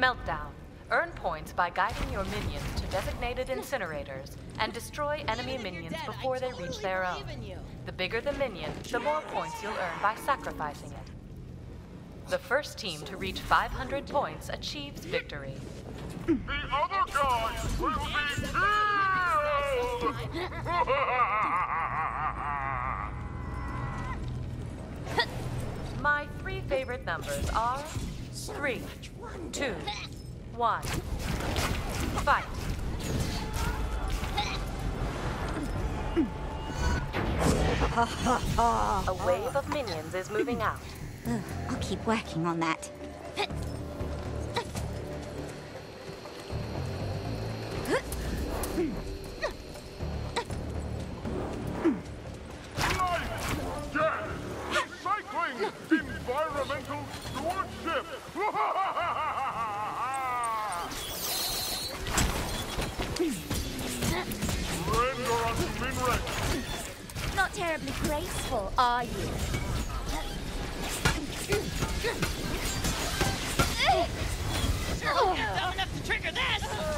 Meltdown. Earn points by guiding your minions to designated incinerators and destroy enemy minions before they reach their own. The bigger the minion, the more points you'll earn by sacrificing it. The first team to reach 500 points achieves victory. The other guys will be killed! My three favorite numbers are three, two, one. Fight. A wave of minions is moving out. Ugh, I'll keep working on that. Terribly graceful, are you? Dumb enough to trigger this!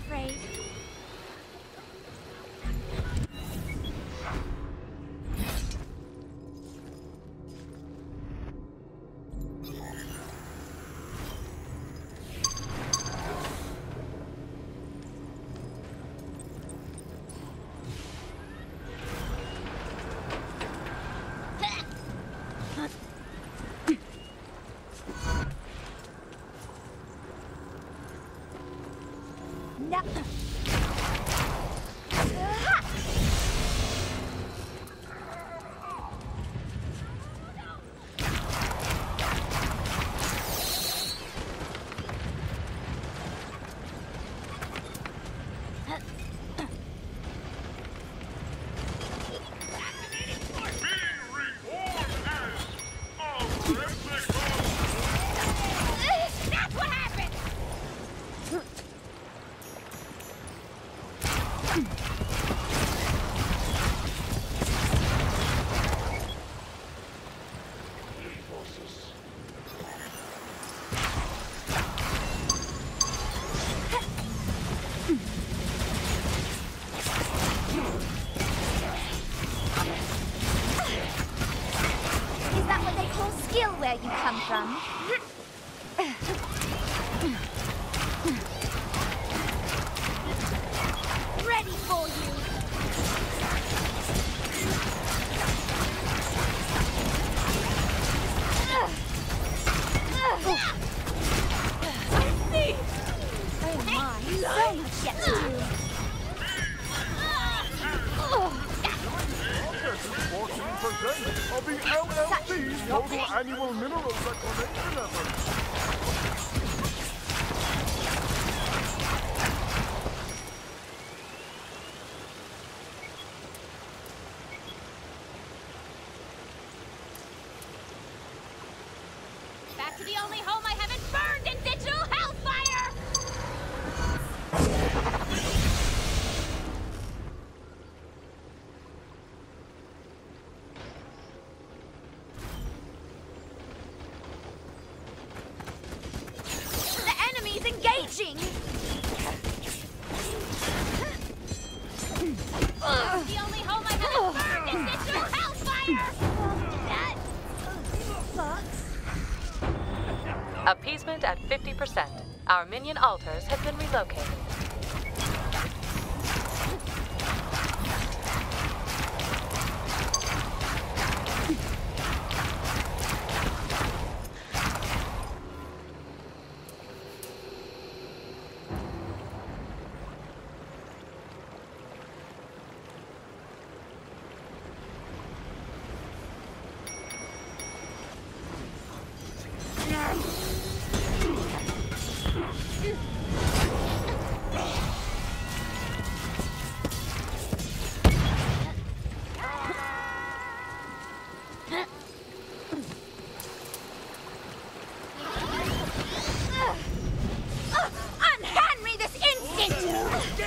Afraid. To the only home I haven't burned in digital hellfire! The enemy's engaging! Appeasement at 50%. Our minion altars have been relocated.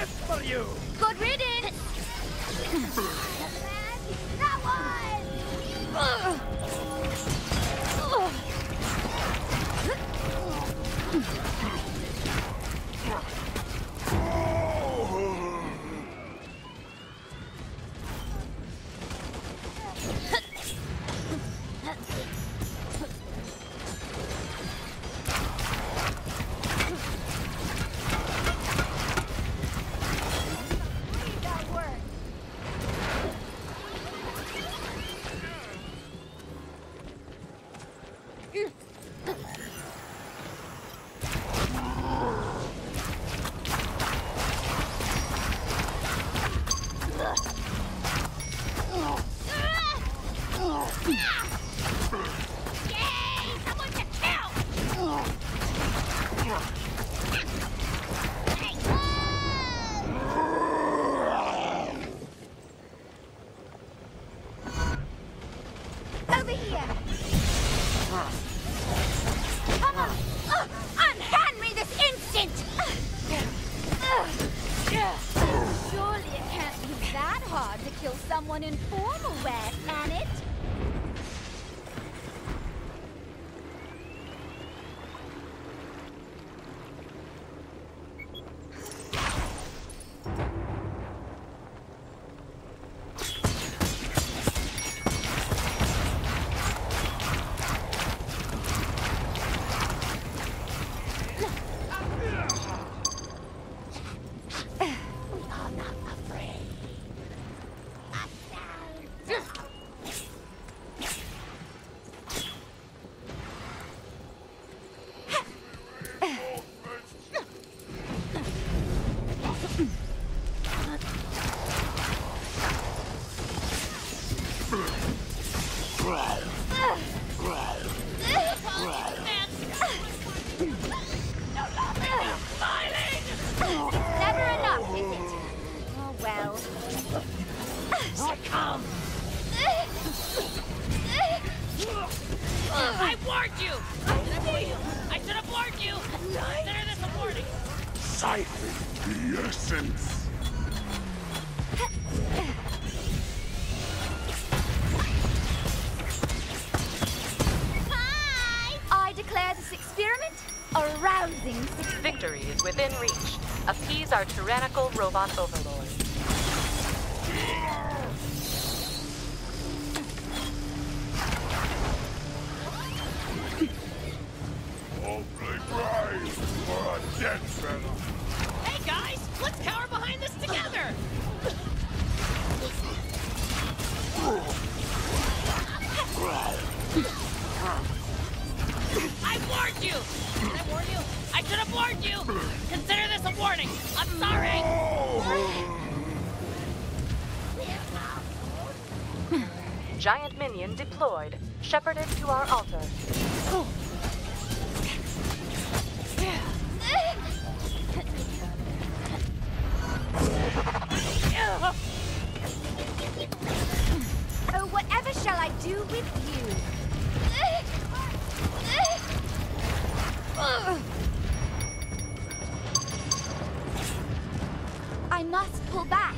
Gift for you! I warned you! I warn you? I should have warned you! Consider this a warning! Siphon the essence. Hi! I declare this experiment a rousing success. Victory is within reach. Appease our tyrannical robot overlord. Giant minion deployed. Shepherded to our altar. Oh, whatever shall I do with you? I must pull back.